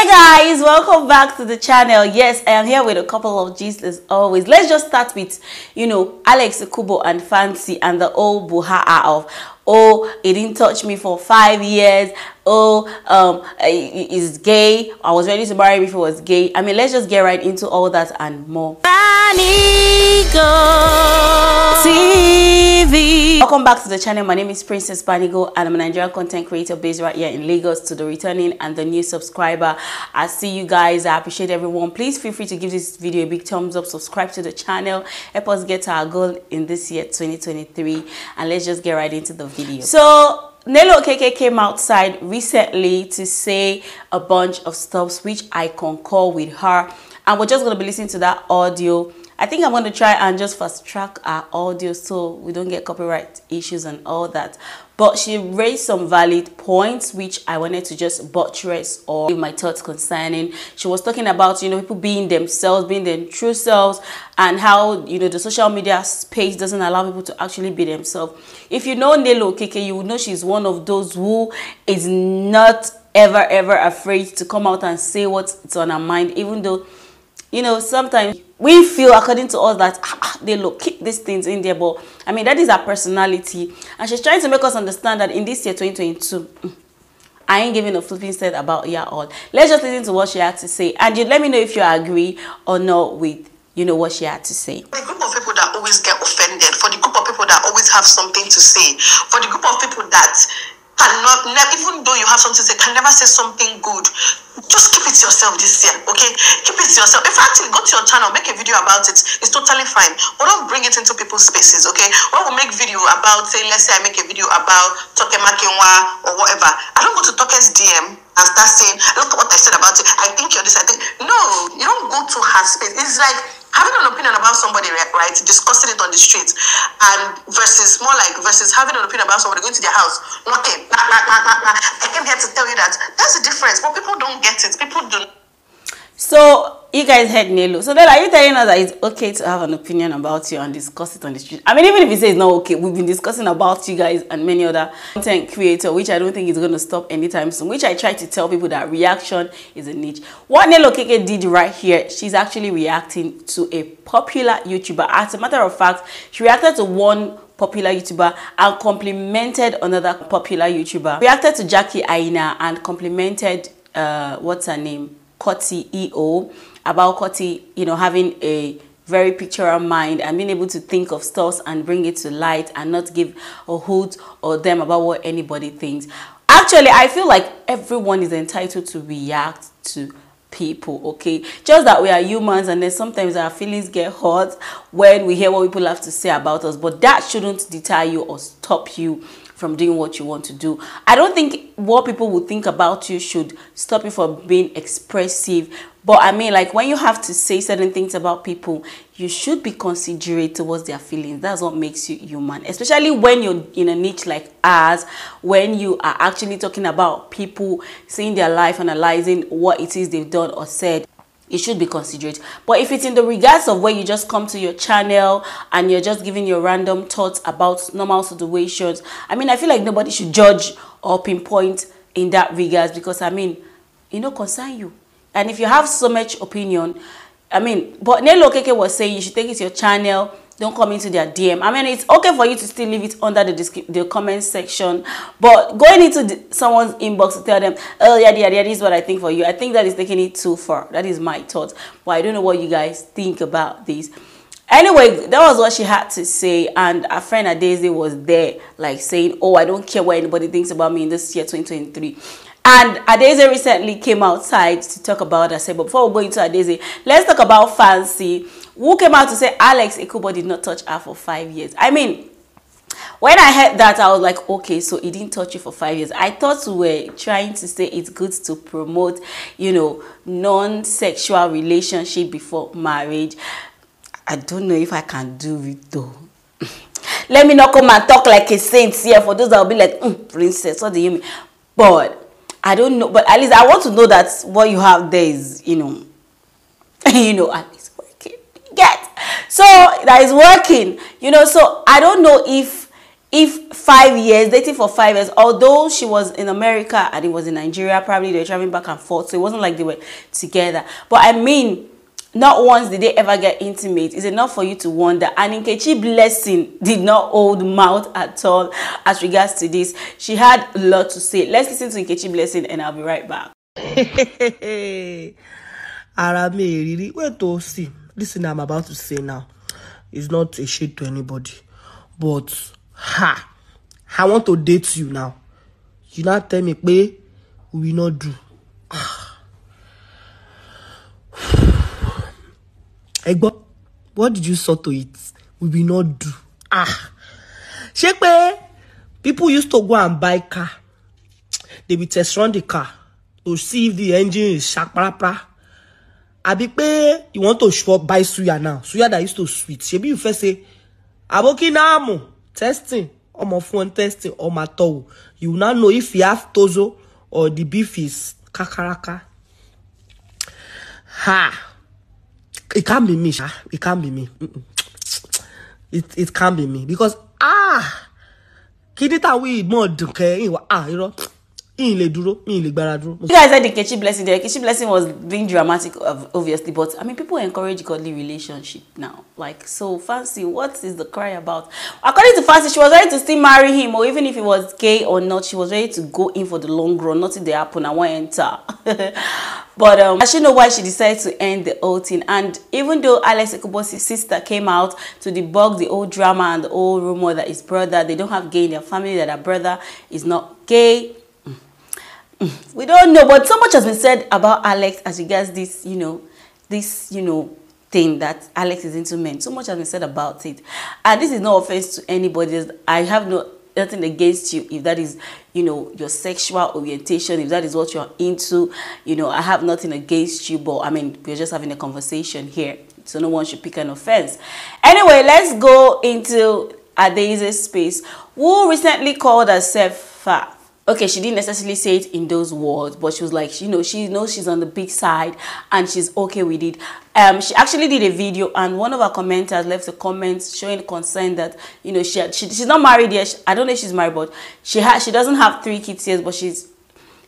Hey guys, welcome back to the channel. Yes, I am here with a couple of G's as always. Let's just start with, you know, Alex Ekubo and Fancy and the old buhaa of, oh, he didn't touch me for five years. Oh, um, he's gay. I was ready to marry if he was gay. I mean, let's just get right into all that and more. Welcome back to the channel. My name is Princess Banigo and I'm a Nigerian content creator based right here in Lagos to the returning and the new subscriber. I see you guys. I appreciate everyone. Please feel free to give this video a big thumbs up. Subscribe to the channel. Help us get to our goal in this year 2023 and let's just get right into the video. So Nelo Okeke came outside recently to say a bunch of stuff which I concur with her and we're just going to be listening to that audio I think I'm going to try and just fast track our audio so we don't get copyright issues and all that. But she raised some valid points which I wanted to just buttress or give my thoughts concerning. She was talking about, you know, people being themselves, being their true selves and how, you know, the social media space doesn't allow people to actually be themselves. If you know Nelo Okeke, you would know she's one of those who is not ever, ever afraid to come out and say what's on her mind, even though you know sometimes we feel according to us that ah, ah, they look keep these things in there but i mean that is our personality and she's trying to make us understand that in this year 2022 mm, I ain't giving a flipping set about yeah all. Let's just listen to what she had to say, and you let me know if you agree or not with you know what she had to say. The group of people that always get offended, for the group of people that always have something to say, for the group of people that even though you have something to say, can never say something good. Just keep it to yourself this year, okay? Keep it to yourself. In fact, go to your channel, make a video about it. It's totally fine. But don't bring it into people's spaces, okay? When we make video about, say, let's say I make a video about Toke Makinwa or whatever, I don't go to Toke's DM and start saying, look what I said about it. I think you're this, I think. No, you don't go to her space. It's like having an opinion about somebody, right, discussing it on the street, and versus more like versus having an opinion about somebody going to their house, knocking, nah, nah, nah, nah, nah. I came here to tell you that that's the difference. But people don't get it. People do. So you guys heard Nelo. So then are you telling us that it's okay to have an opinion about you and discuss it on the street? I mean, even if you say it's not okay, we've been discussing about you guys and many other content creator, which I don't think is going to stop anytime soon, which I try to tell people that reaction is a niche. What Nelo Okeke did right here, she's actually reacting to a popular YouTuber. As a matter of fact, she reacted to one popular YouTuber and complimented another popular YouTuber. Reacted to Jackie Aina and complimented, uh, what's her name? Korty EO about Korty, you know, having a very pictorial mind and being able to think of stuff and bring it to light and not give a hoot or them about what anybody thinks. Actually, I feel like everyone is entitled to react to people okay just that we are humans and then sometimes our feelings get hurt when we hear what people have to say about us but that shouldn't deter you or stop you from doing what you want to do. I don't think what people would think about you should stop you from being expressive. But I mean, like when you have to say certain things about people, you should be considerate towards their feelings. That's what makes you human. Especially when you're in a niche like ours, when you are actually talking about people, seeing their life, analyzing what it is they've done or said you should be considerate. But if it's in the regards of where you just come to your channel and you're just giving your random thoughts about normal situations i mean i feel like nobody should judge or pinpoint in that regards because i mean you know concern you. And if you have so much opinion i mean but Nelo Okeke was saying you should take it to your channel don't come into their DM. I mean, it's okay for you to still leave it under the the comment section, but going into the, someone's inbox to tell them, oh yeah, yeah, yeah, this is what I think for you. I think that is taking it too far. That is my thought. But I don't know what you guys think about this. Anyway, that was what she had to say, and our friend Adaeze was there, like saying, "Oh, I don't care what anybody thinks about me in this year 2023." And Adaeze recently came outside to talk about herself. But before we go into Adaeze, let's talk about Fancy who came out to say Alex Ekubo did not touch her for five years. I mean, when I heard that, I was like, okay, so he didn't touch you for five years. I thought we were trying to say it's good to promote, you know, non-sexual relationship before marriage. I don't know if I can do it though. Let me not come and talk like a saint here for those that will be like, mm, princess, what do you mean? But I don't know. But at least I want to know that what you have there is, you know, you know, at least get. So that is working. You know so i don't know if if five years dating for five years although she was in america and he was in nigeria probably they were traveling back and forth so it wasn't like they were together. But i mean not once did they ever get intimate. It's enough for you to wonder. And nkechi blessing did not hold mouth at all as regards to this. She had a lot to say. Let's listen to nkechi blessing and i'll be right back this thing i'm about to say now is not a shade to anybody but ha i want to date you now. You now tell me pé we not do. Ẹ gbọ́ what did you saw to it? We will not do. Ah ṣé pé people used to go and buy car they will test run the car to see if the engine is shaparapra àbí pé you want to buy suya now. Suya that used to sweet. Ṣebí you first say aboki naamu testing. Ọmọ fún ẹ testing ọmọ àtọwò you now know if you have tozo or the beef is kakaraka. Ha! It can't be me sha. It can't be me. It it can't be me. Because ah! Kí ní tàwọn ìmọ̀ dùn kẹ́? Ìwà ah irọ́ lè dúró lè gbára dúró. You guys said the Nkechi blessing there. Nkechi blessing was being dramatic, obviously, but I mean, people encourage godly relationship now. Like, so Fancy, what is the cry about? According to Fancy, she was ready to still marry him, or even if he was gay or not, she was ready to go in for the long run. Nothing they happen, I want enter. but um, I should know why she decided to end the whole thing. And even though Alex Ekubosi's sister came out to debug the old drama and the old rumor that his brother, they don't have gay in their family, that their brother is not gay we don't know but so much has been said about alex as regards this you know this you know thing that alex is into men. So much has been said about it. And this is no offense to anybody. I have no nothing against you if that is you know your sexual orientation if that is what you're into. You know i have nothing against you but i mean we're just having a conversation here. So no one should pick an offense. Anyway let's go into Adaeze's space who recently called herself fat okay she didn't necessarily say it in those words but she was like you know she knows she's on the big side and she's okay with it. Um she actually did a video and one of our commenters left a comment showing concern that you know she, had, she she's not married yet. She, i don't know if she's married but she has she doesn't have three kids yet but she's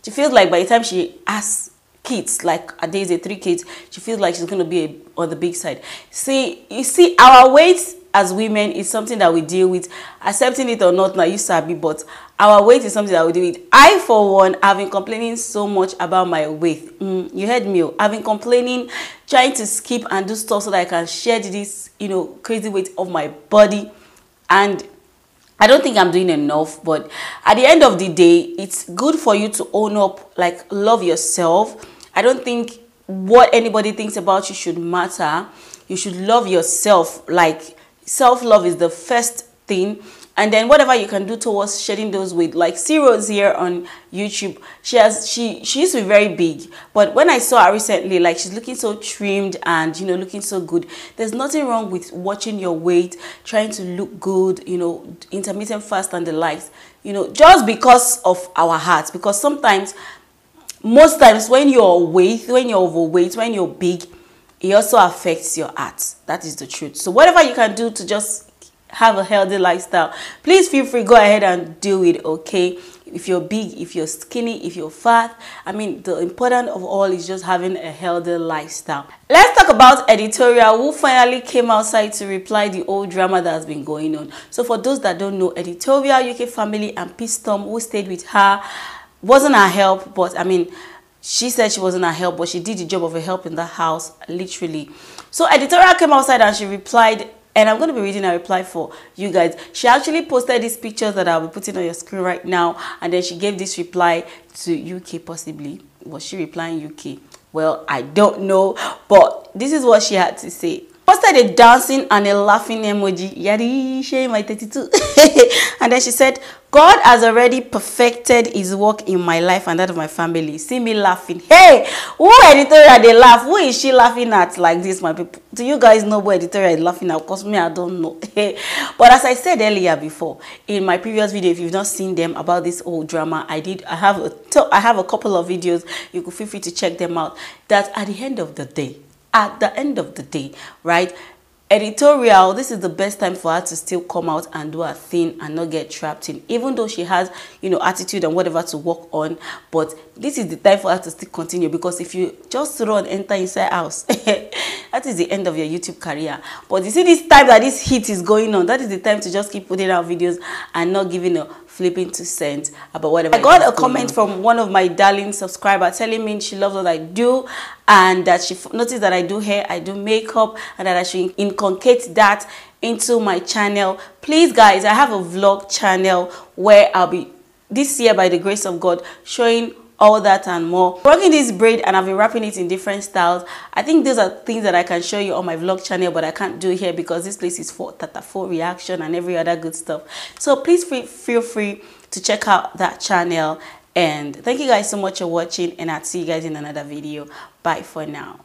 she feels like by the time she has kids like a days three kids she feels like she's to be a, on the big side. See you see our weight as women is something that we deal with accepting it or not now you sabi but our weight is something that we deal with i for one have been complaining so much about my weight mm, you heard me oh. i've been complaining trying to skip and do stuff so that i can shed this you know crazy weight of my body and I don't think I'm doing enough, but at the end of the day, it's good for you to own up, like love yourself. I don't think what anybody thinks about you should matter. You should love yourself, like self-love is the first thing. And then whatever you can do towards shedding those weight like Ciro's here on youtube she has she she used to be very big. But when i saw her recently like she's looking so trimmed and you know looking so good. There's nothing wrong with watching your weight trying to look good you know intermittent fast and the likes you know just because of our hearts. Because sometimes most times when you're weight when you're overweight when you're big it also affects your heart. that is the truth. So whatever you can do to just have a healthy lifestyle please feel free go ahead and do it okay? If you're big if you're skinny if you're fat i mean the important of all is just having a healthy lifestyle. Let's talk about editorial. Who finally came outside to reply the old drama that has been going on? So for those that don't know editorial uk family and Peace Tom who stayed with her wasn't her help but i mean she said she wasn't a help but she did the job of a help in the house literally. So editorial came outside and she replied and i'm going to be reading a reply for you guys. She actually posted these pictures that i'll be putting on your screen right now and then she gave this reply to uk possibly. Was she replying uk well i don't know but this is what she had to say posted a dancing and a laughing emoji. Yari shame my 32 and then she said god has already perfected his work in my life and that of my family. See me laughing. Hey who editorial they laugh? Who is she laughing at like this my people? Do you guys know what editorial is laughing at? Because me i don't know. But as i said earlier before in my previous video if you've not seen them about this old drama i did i have a I have a couple of videos. You could feel free to check them out. That at the end of the day at the end of the day, right? editorial this is the best time for her to still come out and do her thing and not get trapped in even though she has you know attitude and whatever to work on but this is the time for her to still continue because if you just run enter inside house that is the end of your youtube career but you see this time that this heat is going on that is the time to just keep putting out videos and not giving a two cents about whatever. I got a comment from one of my darling subscribers telling me she loves what I do and that she noticed that I do hair, I do makeup and that I should inculcate that into my channel. Please guys, I have a vlog channel where I'll be this year by the grace of God showing all that and more. Working this braid and i've been wrapping it in different styles. I think these are things that i can show you on my vlog channel but i can't do here because this place is for tatafo reaction and every other good stuff. So please feel free to check out that channel. And thank you guys so much for watching and i'll see you guys in another video. Bye for now